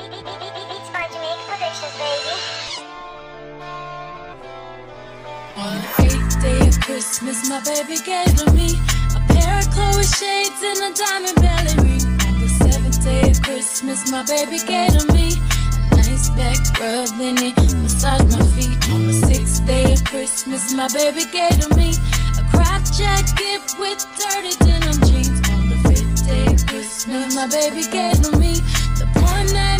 It's by Jamaica Productions, baby. On the eighth day of Christmas, my baby gave to me a pair of Chloe shades and a diamond belly ring. On the seventh day of Christmas, my baby gave to me a nice back rub, then he massaged my feet. On the sixth day of Christmas, my baby gave to me a crop jacket with dirty denim jeans. On the fifth day of Christmas, my baby gave to me the poem that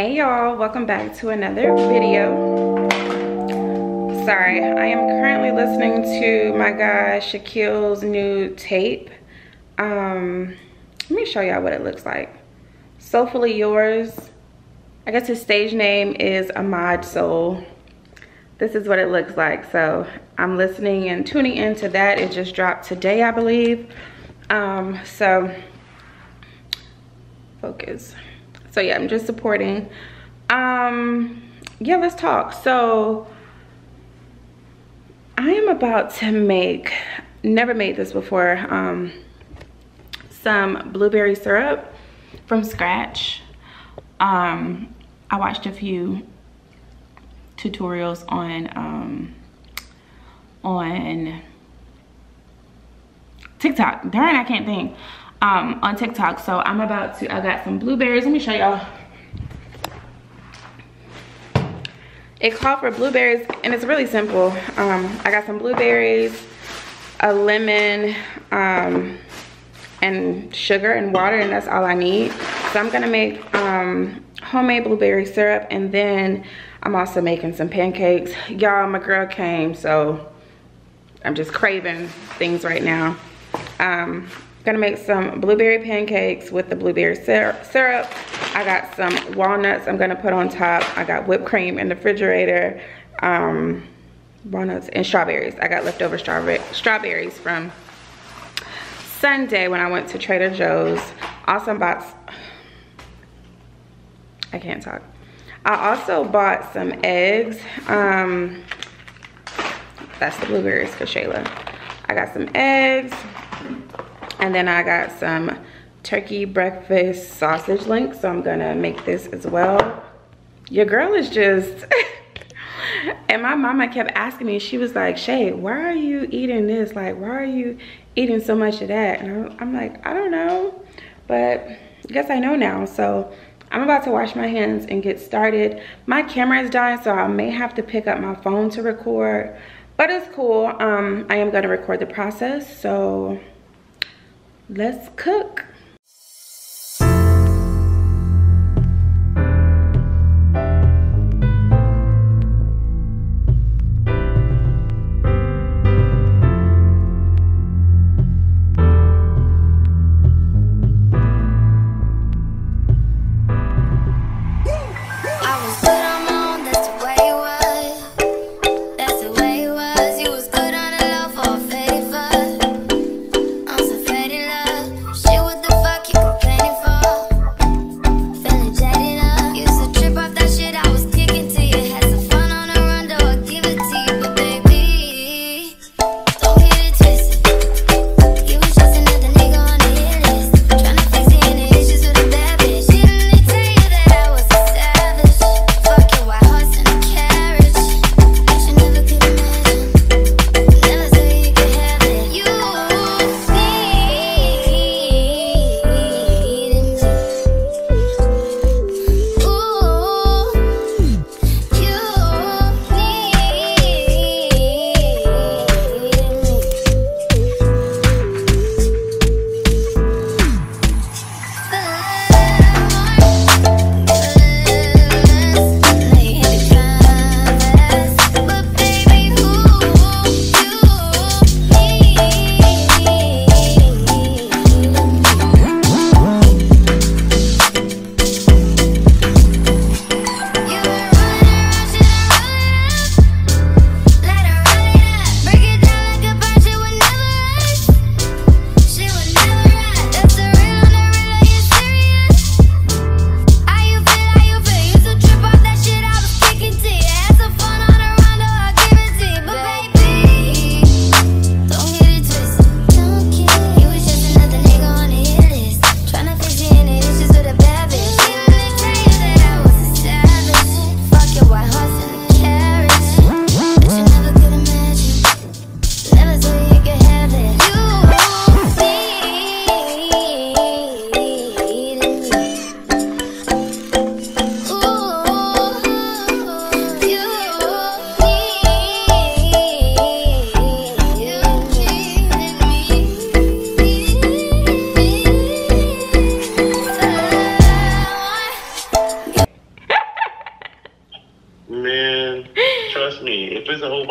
Hey y'all, welcome back to another video. Sorry, I am currently listening to my guy Shaquille's new tape. Um, let me show y'all what it looks like. Soulfully Yours. I guess his stage name is Ahmad Soul. This is what it looks like. So I'm listening and tuning into that. It just dropped today, I believe. Um, so focus so yeah i'm just supporting um yeah let's talk so i am about to make never made this before um some blueberry syrup from scratch um i watched a few tutorials on um, on TikTok. Darn, I can't think. Um, on TikTok. So I'm about to, I got some blueberries. Let me show y'all. It called for blueberries and it's really simple. Um, I got some blueberries, a lemon, um, and sugar and water and that's all I need. So I'm gonna make um, homemade blueberry syrup and then I'm also making some pancakes. Y'all, my girl came, so I'm just craving things right now. Um, gonna make some blueberry pancakes with the blueberry syrup. I got some walnuts I'm gonna put on top. I got whipped cream in the refrigerator. Um, walnuts and strawberries. I got leftover strawberry strawberries from Sunday when I went to Trader Joe's. Also bought, I can't talk. I also bought some eggs. Um, that's the blueberries for Shayla. I got some eggs. And then I got some turkey breakfast sausage links. So I'm gonna make this as well. Your girl is just, and my mama kept asking me, she was like, Shay, why are you eating this? Like, why are you eating so much of that? And I'm like, I don't know, but I guess I know now. So I'm about to wash my hands and get started. My camera is dying, so I may have to pick up my phone to record, but it's cool. Um, I am gonna record the process, so let's cook.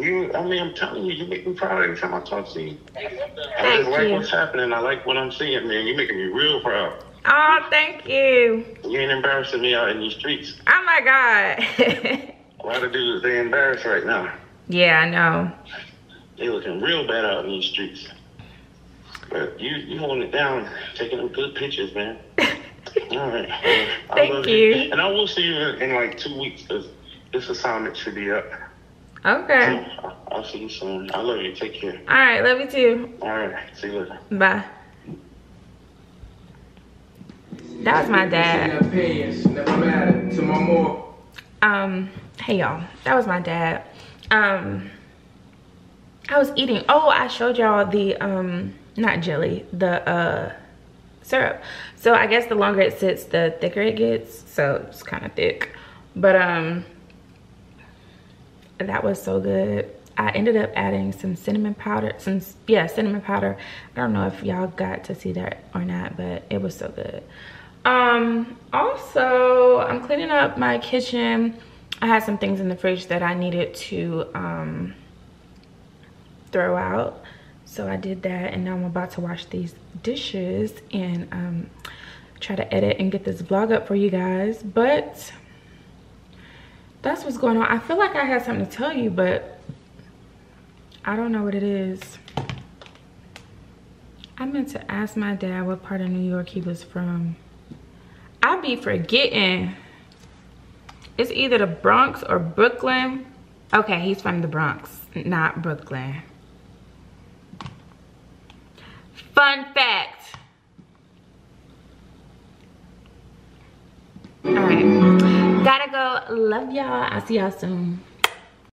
you. I mean, I'm telling you, you make me proud every time I talk to you. I just like what's happening. I like what I'm seeing, man. You're making me real proud. Oh, thank you. You ain't embarrassing me out in these streets. Oh my God. a lot of dudes they embarrassed right now. Yeah, I know. They looking real bad out in these streets. But you you holding it down, taking them good pictures, man. All right. Well, Thank you. And I will see you in, in like two weeks because this assignment should be up. Okay. I'll, I'll see you soon. I love you. Take care. All right, love you too. All right. See you later. Bye. That was my dad. Opinions never matter to my more. Um, hey y'all, that was my dad. Um, I was eating, oh, I showed y'all the, um, not jelly, the, uh, syrup. So I guess the longer it sits, the thicker it gets. So it's kind of thick. But, um, that was so good. I ended up adding some cinnamon powder, some, yeah, cinnamon powder. I don't know if y'all got to see that or not, but it was so good. Um, also, I'm cleaning up my kitchen. I had some things in the fridge that I needed to, um, throw out. So I did that and now I'm about to wash these dishes and, um, try to edit and get this vlog up for you guys. But that's what's going on. I feel like I had something to tell you, but I don't know what it is. I meant to ask my dad what part of New York he was from. I be forgetting. It's either the Bronx or Brooklyn. Okay, he's from the Bronx, not Brooklyn. Fun fact. Gotta go. Love y'all. I'll see y'all soon.